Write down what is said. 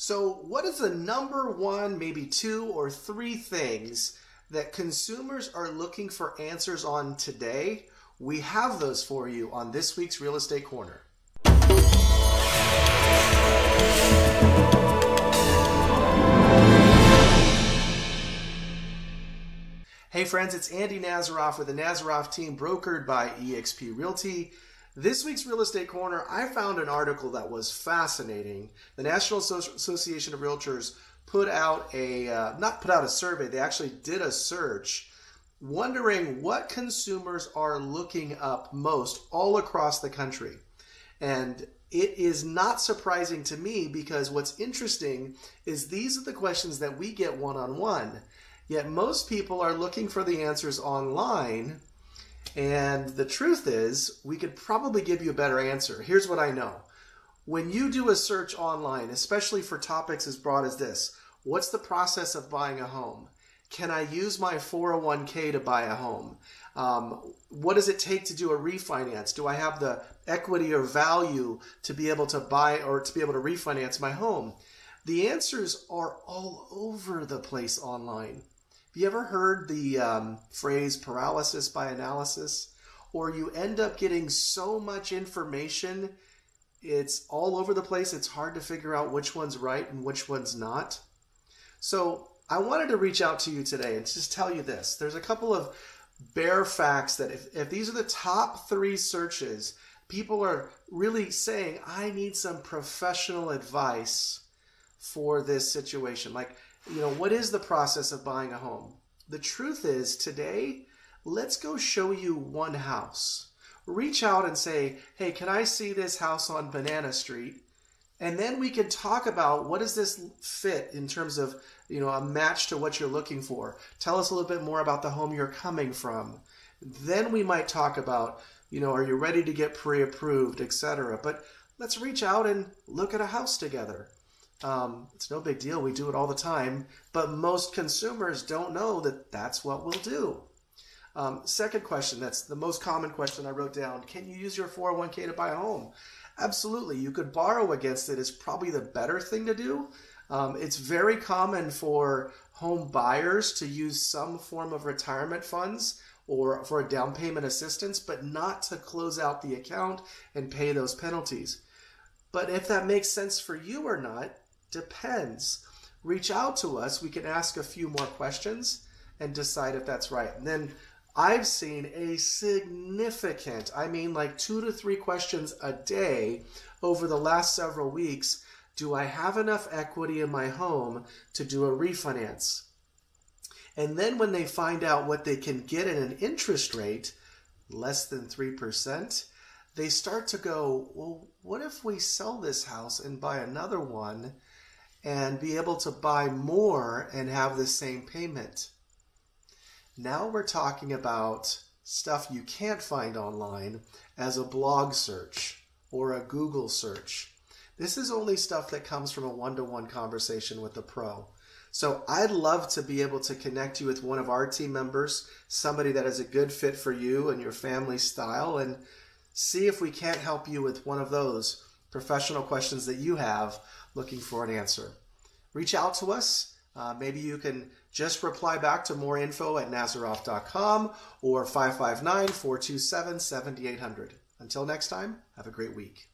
So, what is the number one, maybe two or three things that consumers are looking for answers on today? We have those for you on this week's Real Estate Corner. Hey friends, it's Andy Nazaroff with the Nazaroff team brokered by eXp Realty. This week's Real Estate Corner, I found an article that was fascinating. The National Association of Realtors put out a, uh, not put out a survey, they actually did a search wondering what consumers are looking up most all across the country. And it is not surprising to me because what's interesting is these are the questions that we get one on one. Yet most people are looking for the answers online and the truth is, we could probably give you a better answer. Here's what I know. When you do a search online, especially for topics as broad as this, what's the process of buying a home? Can I use my 401k to buy a home? Um, what does it take to do a refinance? Do I have the equity or value to be able to buy or to be able to refinance my home? The answers are all over the place online you ever heard the um, phrase paralysis by analysis? Or you end up getting so much information, it's all over the place, it's hard to figure out which one's right and which one's not. So I wanted to reach out to you today and just tell you this. There's a couple of bare facts that if, if these are the top three searches, people are really saying, I need some professional advice for this situation. Like, you know, what is the process of buying a home? The truth is, today, let's go show you one house. Reach out and say, hey, can I see this house on Banana Street? And then we can talk about what does this fit in terms of, you know, a match to what you're looking for. Tell us a little bit more about the home you're coming from. Then we might talk about, you know, are you ready to get pre-approved, etc. But let's reach out and look at a house together. Um, it's no big deal. We do it all the time. But most consumers don't know that that's what we'll do. Um, second question, that's the most common question I wrote down. Can you use your 401k to buy a home? Absolutely. You could borrow against it, it, is probably the better thing to do. Um, it's very common for home buyers to use some form of retirement funds or for a down payment assistance, but not to close out the account and pay those penalties. But if that makes sense for you or not, Depends. Reach out to us. We can ask a few more questions and decide if that's right. And then I've seen a significant, I mean, like two to three questions a day over the last several weeks. Do I have enough equity in my home to do a refinance? And then when they find out what they can get at an interest rate, less than 3%, they start to go, well, what if we sell this house and buy another one and be able to buy more and have the same payment. Now we're talking about stuff you can't find online as a blog search or a Google search. This is only stuff that comes from a one to one conversation with a pro. So I'd love to be able to connect you with one of our team members, somebody that is a good fit for you and your family style, and see if we can't help you with one of those professional questions that you have looking for an answer. Reach out to us. Uh, maybe you can just reply back to more info at nazaroff.com or 559 427 7800. Until next time, have a great week.